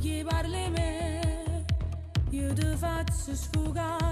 llevarle me, io de față sfuga.